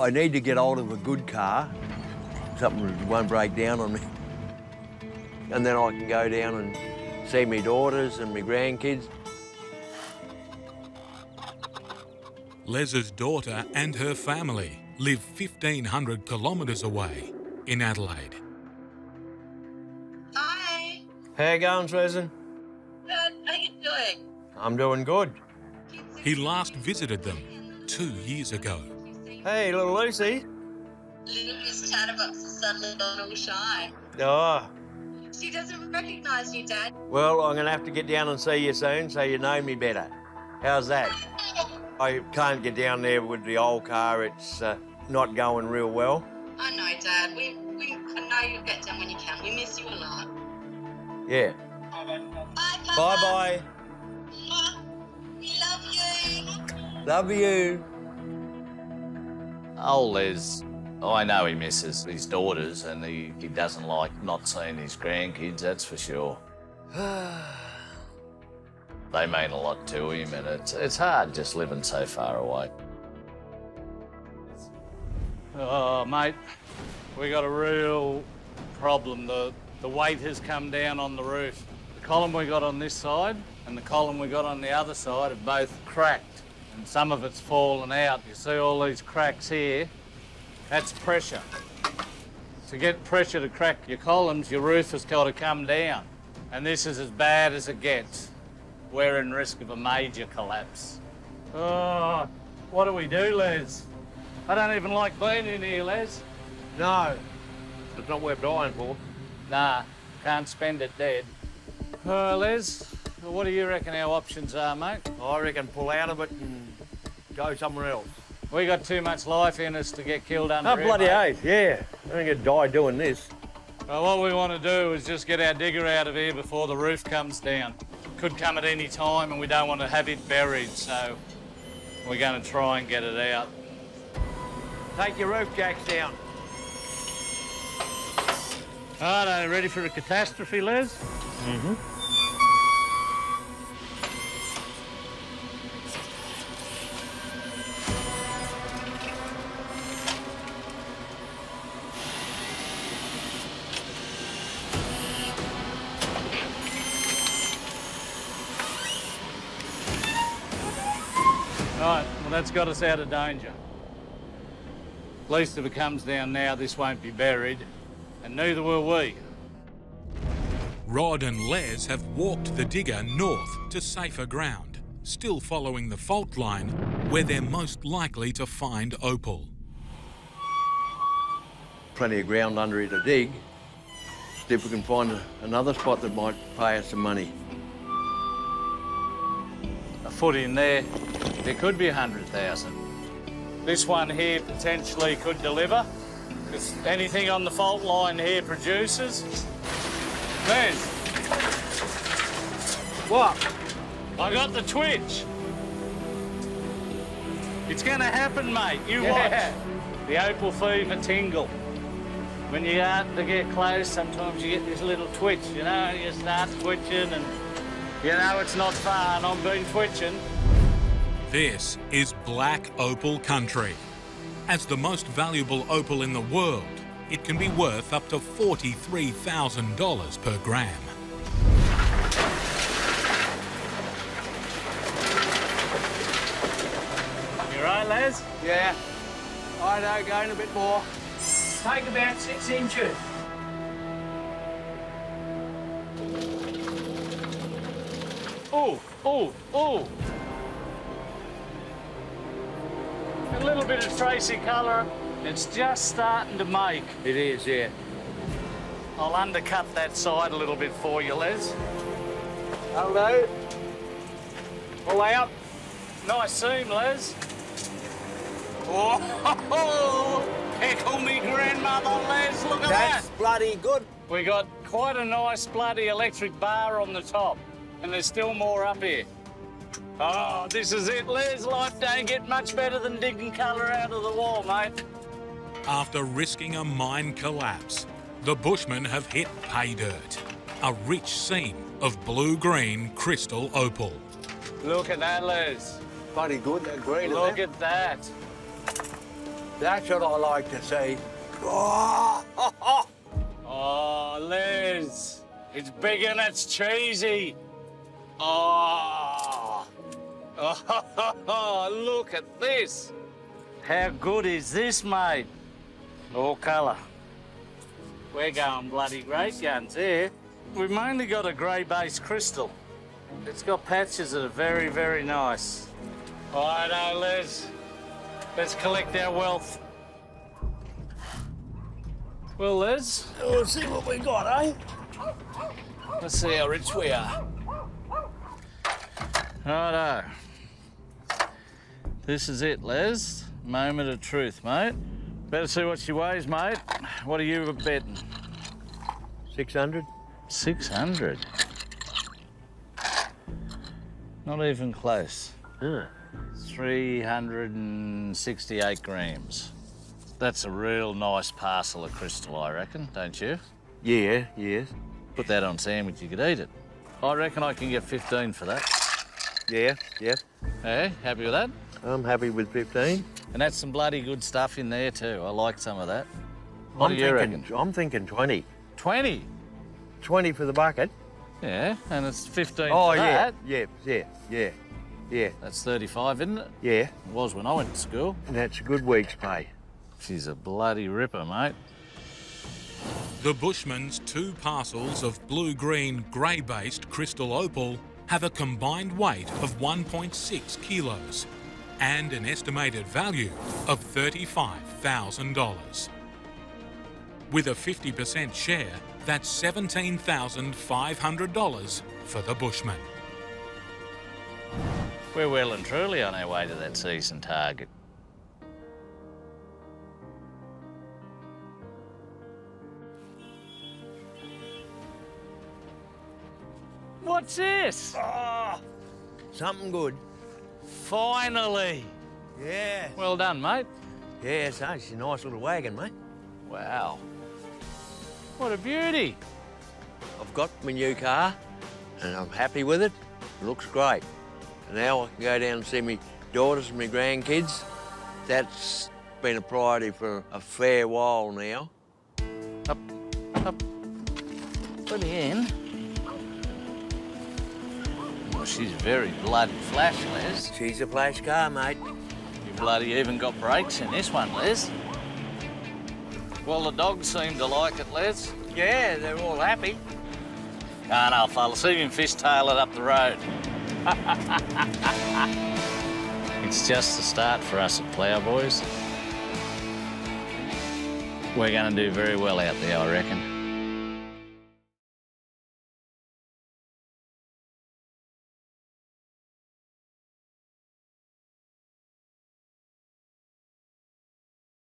I need to get hold of a good car, something that won't break down on me. And then I can go down and see my daughters and my grandkids. Les's daughter and her family live 1,500 kilometres away in Adelaide. Hi. How you going, Susan? Good. How you doing? I'm doing good. He last visited them two years ago. Hey, little Lucy. Miss Chatterbox is suddenly gone all shy. Oh, She doesn't recognise you, Dad. well, I'm going to have to get down and see you soon so you know me better. How's that? I can't get down there with the old car. It's uh, not going real well. I know, Dad. We, we I know you'll get down when you can. We miss you a lot. Yeah. Bye, Papa. Bye-bye. We love you. Love you. Old Les, oh, I know he misses his daughters and he, he doesn't like not seeing his grandkids, that's for sure. they mean a lot to him and it's, it's hard just living so far away. Oh, mate, we got a real problem. The, the weight has come down on the roof. The column we got on this side and the column we got on the other side have both cracked and some of it's fallen out. You see all these cracks here? That's pressure. To get pressure to crack your columns, your roof has got to come down. And this is as bad as it gets. We're in risk of a major collapse. Oh, what do we do, Les? I don't even like being in here, Les. No, it's not worth dying for. Nah, can't spend it dead. Uh, Les, what do you reckon our options are, mate? I reckon pull out of it and go somewhere else. We got too much life in us to get killed under Oh, here, bloody mate. oath, yeah. I ain't gonna die doing this. Well, what we want to do is just get our digger out of here before the roof comes down. Could come at any time, and we don't want to have it buried, so we're going to try and get it out. Take your roof jacks down. All right, ready for a catastrophe, Les? Right, well, that's got us out of danger. At least if it comes down now, this won't be buried, and neither will we. Rod and Les have walked the digger north to safer ground, still following the fault line where they're most likely to find opal. Plenty of ground under it to dig. See if we can find another spot that might pay us some money. A foot in there, there could be a hundred thousand. This one here potentially could deliver. Because anything on the fault line here produces. Les, What? I got the twitch. It's gonna happen, mate. You Yeah. watch. The opal fever tingle. When you start to get close, sometimes you get this little twitch, you know, you start twitching and you know it's not far and I've been twitching. This is black opal country. As the most valuable opal in the world, it can be worth up to $43,000 per gram. You right, Les? Yeah. I know, going a bit more. Take about six inches. Oh, oh, oh. A little bit of tracy colour. It's just starting to make. It is, yeah. I'll undercut that side a little bit for you, Les. Hello. Pull out. Nice seam, Les. Oh, heckle me grandmother, Les. Look at That's that. bloody good. We got quite a nice bloody electric bar on the top, and there's still more up here. Oh, this is it, Les. Life don't get much better than digging colour out of the wall, mate. After risking a mine collapse, the Bushmen have hit pay dirt, a rich seam of blue-green crystal opal. Look at that, Les. Bloody good, that green. Look isn't at that. That's what I like to see. Ah, oh, Les, it's big and it's cheesy. Oh. oh, look at this. How good is this, mate? All colour. We're going bloody great guns here. We've mainly got a grey base crystal. It's got patches that are very, very nice. All right, now, Les. Let's collect our wealth. Well, Les. Let's see what we got, eh? let's see how rich we are. Righto. This is it, Les. Moment of truth, mate. Better see what she weighs, mate. What are you betting? 600? 600. Not even close. Huh. 368 grams. That's a real nice parcel of crystal, I reckon, don't you? Yeah, yes. Put that on sandwich, you could eat it. I reckon I can get 15 for that. Yeah, yeah. Hey, happy with that? I'm happy with 15. And that's some bloody good stuff in there too. I like some of that. What I'm do you thinking, reckon? I'm thinking 20. 20? 20 for the bucket. Yeah, and it's 15 Oh, for yeah, that. yeah, yeah, yeah, yeah, That's 35, isn't it? yeah. It was when I went to school. And that's a good week's pay. She's a bloody ripper, mate. The Bushman's two parcels of blue-green grey-based crystal opal have a combined weight of 1.6 kilos and an estimated value of $35,000. With a 50% share, that's $17,500 for the Bushman. We're well and truly on our way to that season target. What's this? Ah, something good. Finally! Yeah. Well done, mate. Yeah, so it's a nice little wagon, mate. Wow. What a beauty. I've got my new car and I'm happy with it. It looks great. And now I can go down and see my daughters and my grandkids. That's been a priority for a fair while now. Up, up. Put in. Oh, she's very bloody flash, Les. She's a flash car, mate. You bloody even got brakes in this one, Les. Well, the dogs seem to like it, Les. Yeah, they're all happy. Can't help, I'll see him fishtail it up the road. it's just the start for us at Plough Boys. We're going to do very well out there, I reckon.